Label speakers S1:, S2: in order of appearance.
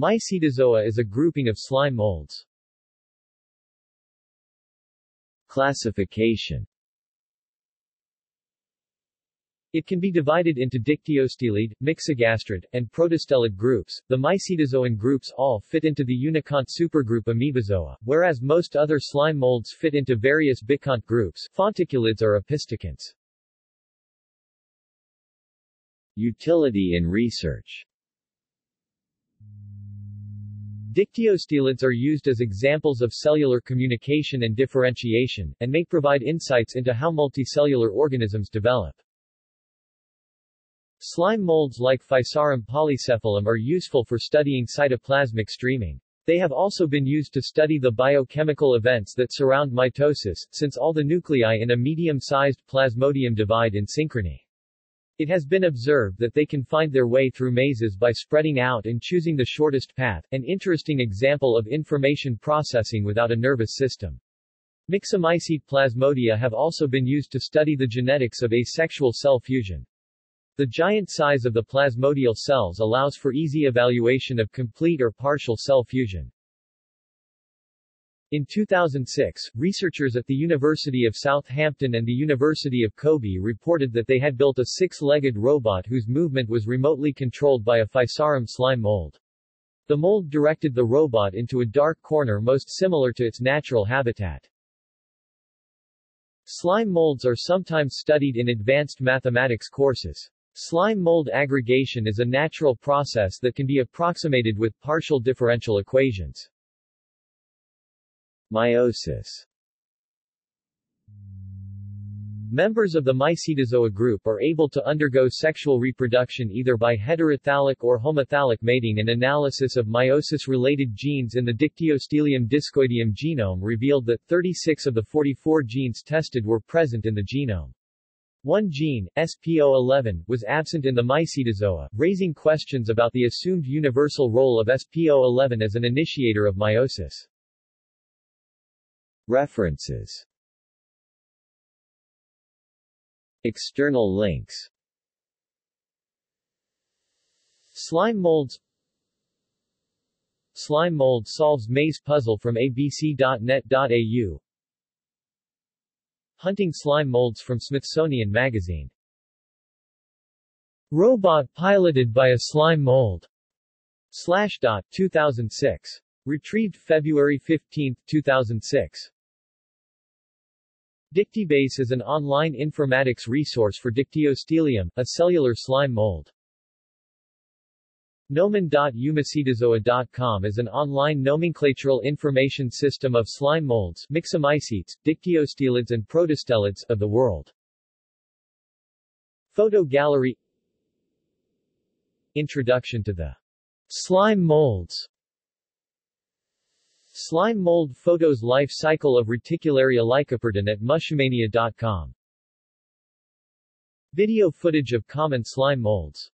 S1: Mycetozoa is a grouping of slime molds.
S2: Classification
S1: It can be divided into dictyostelid, myxogastrid, and protostelid groups. The mycetozoan groups all fit into the unikont supergroup Amoebozoa, whereas most other slime molds fit into various bikont groups, fonticulids or opisthokonts.
S2: Utility in research
S1: Dictyostelids are used as examples of cellular communication and differentiation, and may provide insights into how multicellular organisms develop. Slime molds like Physarum polycephalum are useful for studying cytoplasmic streaming. They have also been used to study the biochemical events that surround mitosis, since all the nuclei in a medium-sized plasmodium divide in synchrony. It has been observed that they can find their way through mazes by spreading out and choosing the shortest path, an interesting example of information processing without a nervous system. Myxomycete plasmodia have also been used to study the genetics of asexual cell fusion. The giant size of the plasmodial cells allows for easy evaluation of complete or partial cell fusion. In 2006, researchers at the University of Southampton and the University of Kobe reported that they had built a six-legged robot whose movement was remotely controlled by a Physarum slime mold. The mold directed the robot into a dark corner most similar to its natural habitat. Slime molds are sometimes studied in advanced mathematics courses. Slime mold aggregation is a natural process that can be approximated with partial differential equations.
S2: Meiosis
S1: Members of the Mycetozoa group are able to undergo sexual reproduction either by heterothallic or homothallic mating and analysis of meiosis-related genes in the Dictyostelium discoideum genome revealed that 36 of the 44 genes tested were present in the genome. One gene, SPO11, was absent in the Mycetozoa, raising questions about the assumed universal role of SPO11 as an initiator of meiosis.
S2: References External links
S1: Slime molds Slime mold solves maze puzzle from abc.net.au Hunting slime molds from Smithsonian Magazine. Robot piloted by a slime mold. Slashdot, 2006. Retrieved February 15, 2006. Dictybase is an online informatics resource for Dictyostelium, a cellular slime mold. Nomen.eumycetozoa.com is an online nomenclatural information system of slime molds, myxomycetes, dictyostelids and protostelids of the world. Photo gallery Introduction to the slime molds Slime mold photos life cycle of Reticularia lycoperdon at mushroomania.com Video footage of common slime molds